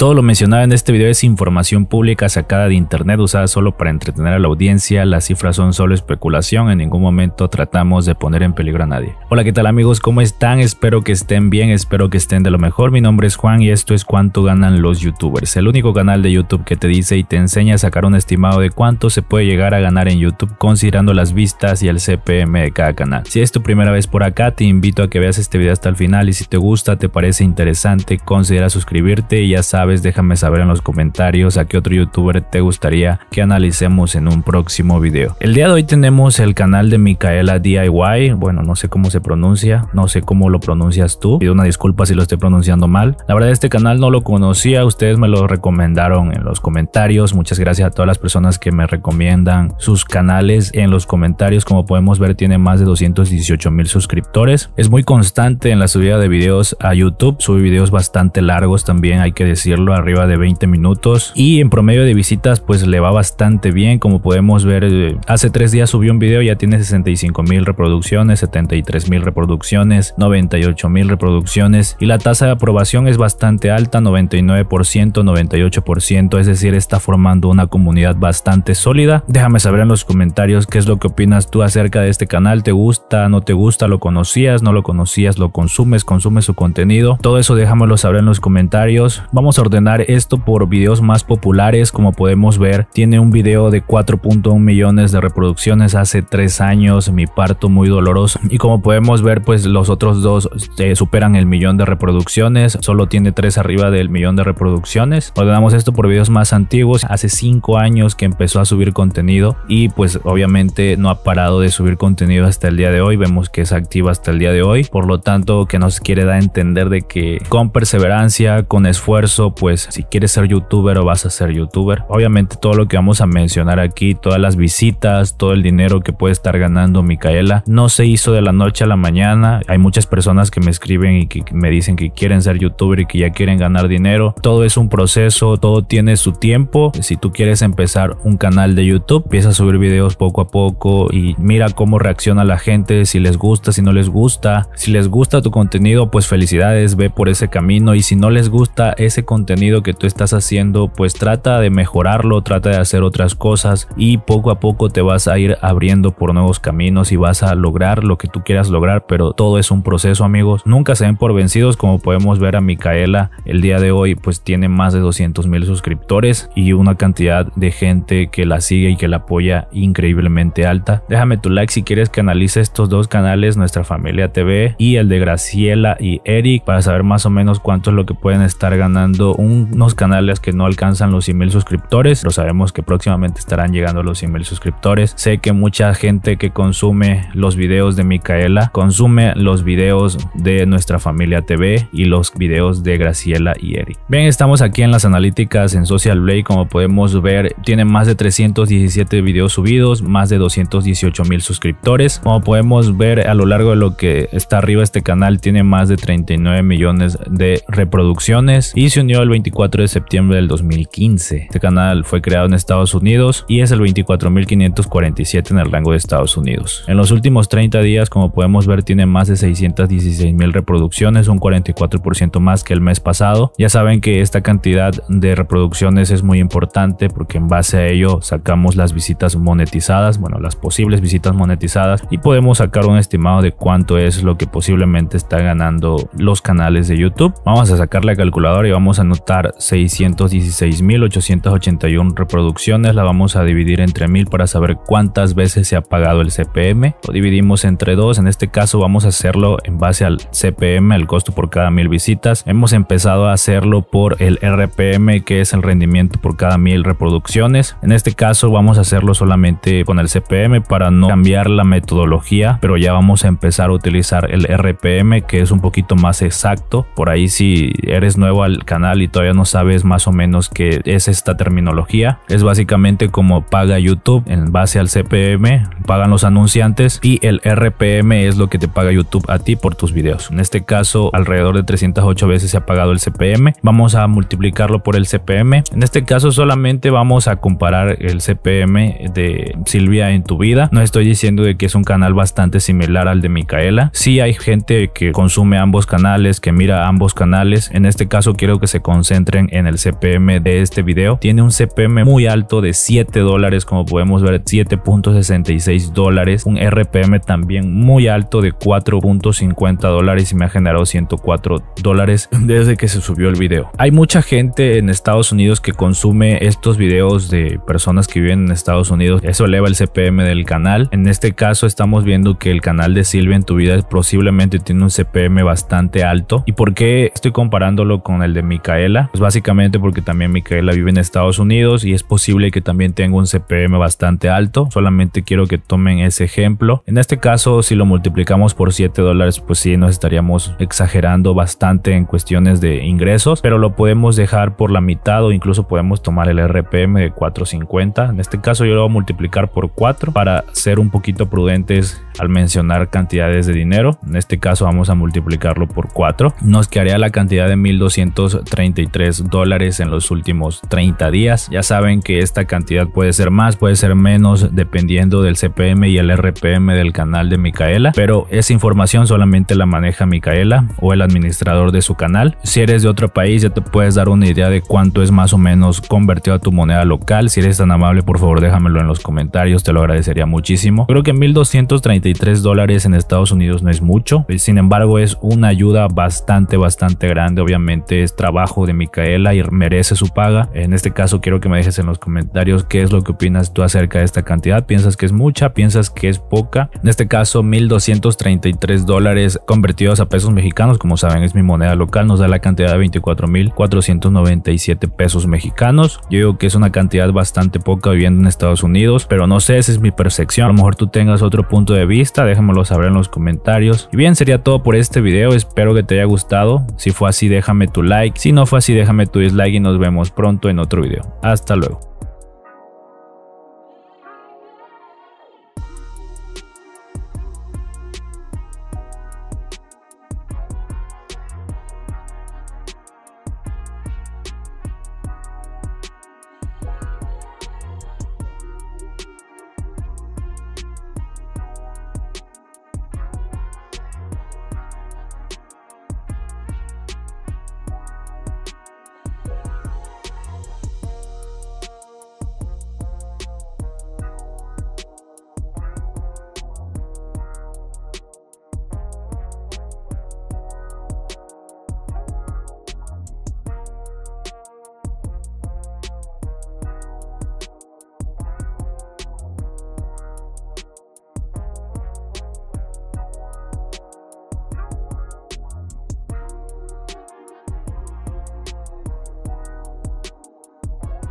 Todo lo mencionado en este video es información pública sacada de internet usada solo para entretener a la audiencia, las cifras son solo especulación, en ningún momento tratamos de poner en peligro a nadie. Hola qué tal amigos, ¿cómo están? Espero que estén bien, espero que estén de lo mejor, mi nombre es Juan y esto es cuánto ganan los youtubers, el único canal de YouTube que te dice y te enseña a sacar un estimado de cuánto se puede llegar a ganar en YouTube considerando las vistas y el CPM de cada canal. Si es tu primera vez por acá, te invito a que veas este video hasta el final y si te gusta, te parece interesante, considera suscribirte y ya sabes déjame saber en los comentarios a qué otro youtuber te gustaría que analicemos en un próximo video. El día de hoy tenemos el canal de Micaela DIY, bueno no sé cómo se pronuncia, no sé cómo lo pronuncias tú, pido una disculpa si lo estoy pronunciando mal. La verdad este canal no lo conocía, ustedes me lo recomendaron en los comentarios, muchas gracias a todas las personas que me recomiendan sus canales en los comentarios, como podemos ver tiene más de 218 mil suscriptores, es muy constante en la subida de videos a YouTube, sube videos bastante largos también hay que decirlo arriba de 20 minutos. Y en promedio de visitas pues le va bastante bien. Como podemos ver eh, hace tres días subió un video ya tiene 65 mil reproducciones 73 mil reproducciones 98 mil reproducciones. Y la tasa de aprobación es bastante alta 99% 98% es decir está formando una comunidad bastante sólida. Déjame saber en los comentarios qué es lo que opinas tú acerca de este canal. Te gusta no te gusta lo conocías no lo conocías lo consumes consumes su contenido todo eso déjamelo saber en los comentarios. Vamos a ordenar esto por videos más populares como podemos ver tiene un video de 4.1 millones de reproducciones hace 3 años mi parto muy doloroso. Y como podemos ver pues los otros dos eh, superan el millón de reproducciones solo tiene 3 arriba del millón de reproducciones. Ordenamos esto por videos más antiguos hace 5 años que empezó a subir contenido y pues obviamente no ha parado de subir contenido hasta el día de hoy. Vemos que es activa hasta el día de hoy. Por lo tanto que nos quiere dar a entender de que con perseverancia con esfuerzo pues si quieres ser youtuber o vas a ser youtuber. Obviamente todo lo que vamos a mencionar aquí, todas las visitas, todo el dinero que puede estar ganando Micaela, no se hizo de la noche a la mañana. Hay muchas personas que me escriben y que me dicen que quieren ser youtuber y que ya quieren ganar dinero. Todo es un proceso, todo tiene su tiempo. Si tú quieres empezar un canal de YouTube, empieza a subir videos poco a poco y mira cómo reacciona la gente, si les gusta, si no les gusta. Si les gusta tu contenido, pues felicidades, ve por ese camino y si no les gusta ese contenido, que tú estás haciendo, pues trata de mejorarlo, trata de hacer otras cosas y poco a poco te vas a ir abriendo por nuevos caminos y vas a lograr lo que tú quieras lograr, pero todo es un proceso amigos. Nunca se ven por vencidos como podemos ver a Micaela el día de hoy pues tiene más de 200 mil suscriptores y una cantidad de gente que la sigue y que la apoya increíblemente alta. Déjame tu like si quieres que analice estos dos canales, nuestra familia TV y el de Graciela y Eric para saber más o menos cuánto es lo que pueden estar ganando unos canales que no alcanzan los 100 mil suscriptores, pero sabemos que próximamente estarán llegando los 100 mil suscriptores. Sé que mucha gente que consume los videos de Micaela consume los videos de nuestra familia TV y los videos de Graciela y Eric. Bien, estamos aquí en las analíticas en Social Blade, como podemos ver, tiene más de 317 videos subidos, más de 218 mil suscriptores. Como podemos ver a lo largo de lo que está arriba este canal, tiene más de 39 millones de reproducciones y se unió al 24 de septiembre del 2015. Este canal fue creado en Estados Unidos y es el 24.547 en el rango de Estados Unidos. En los últimos 30 días, como podemos ver, tiene más de 616.000 reproducciones, un 44% más que el mes pasado. Ya saben que esta cantidad de reproducciones es muy importante porque en base a ello sacamos las visitas monetizadas, bueno, las posibles visitas monetizadas y podemos sacar un estimado de cuánto es lo que posiblemente está ganando los canales de YouTube. Vamos a sacar la calculadora y vamos a anotar 616.881 reproducciones, la vamos a dividir entre 1000 para saber cuántas veces se ha pagado el CPM. Lo dividimos entre dos, en este caso vamos a hacerlo en base al CPM, el costo por cada 1000 visitas. Hemos empezado a hacerlo por el RPM, que es el rendimiento por cada 1000 reproducciones. En este caso vamos a hacerlo solamente con el CPM para no cambiar la metodología, pero ya vamos a empezar a utilizar el RPM, que es un poquito más exacto. Por ahí si eres nuevo al canal y todavía no sabes más o menos qué es esta terminología. Es básicamente como paga YouTube en base al CPM, pagan los anunciantes y el RPM es lo que te paga YouTube a ti por tus videos. En este caso, alrededor de 308 veces se ha pagado el CPM. Vamos a multiplicarlo por el CPM. En este caso solamente vamos a comparar el CPM de Silvia en tu vida. No estoy diciendo de que es un canal bastante similar al de Micaela. Sí hay gente que consume ambos canales, que mira ambos canales. En este caso quiero que se concentren en el CPM de este video. Tiene un CPM muy alto de 7 dólares, como podemos ver, 7.66 dólares. Un RPM también muy alto de 4.50 dólares y me ha generado 104 dólares desde que se subió el video. Hay mucha gente en Estados Unidos que consume estos videos de personas que viven en Estados Unidos. Eso eleva el CPM del canal. En este caso estamos viendo que el canal de Silvia en tu vida posiblemente tiene un CPM bastante alto. ¿Y por qué estoy comparándolo con el de Micaela? Pues básicamente porque también Micaela vive en Estados Unidos y es posible que también tenga un CPM bastante alto. Solamente quiero que tomen ese ejemplo. En este caso, si lo multiplicamos por 7 dólares, pues sí nos estaríamos exagerando bastante en cuestiones de ingresos, pero lo podemos dejar por la mitad o incluso podemos tomar el RPM de 450. En este caso yo lo voy a multiplicar por 4 para ser un poquito prudentes al mencionar cantidades de dinero. En este caso vamos a multiplicarlo por 4. Nos quedaría la cantidad de 1233 dólares en los últimos 30 días. Ya saben que esta cantidad puede ser más, puede ser menos dependiendo del CPM y el RPM del canal de Micaela, pero esa información solamente la maneja Micaela o el administrador de su canal. Si eres de otro país ya te puedes dar una idea de cuánto es más o menos convertido a tu moneda local. Si eres tan amable, por favor déjamelo en los comentarios, te lo agradecería muchísimo. Creo que 1233 dólares en Estados Unidos no es mucho, sin embargo es una ayuda bastante bastante grande, obviamente es trabajo de Micaela y merece su paga. En este caso quiero que me dejes en los comentarios qué es lo que opinas tú acerca de esta cantidad, piensas que es mucha, piensas que es poca. En este caso 1233 dólares convertidos a pesos mexicanos, como saben es mi moneda local, nos da la cantidad de 24.497 pesos mexicanos. Yo digo que es una cantidad bastante poca viviendo en Estados Unidos, pero no sé, esa es mi percepción. A lo mejor tú tengas otro punto de vista, déjamelo saber en los comentarios. Y bien, sería todo por este video, espero que te haya gustado. Si fue así, déjame tu like. Si no fue así, déjame tu dislike y nos vemos pronto en otro video. Hasta luego.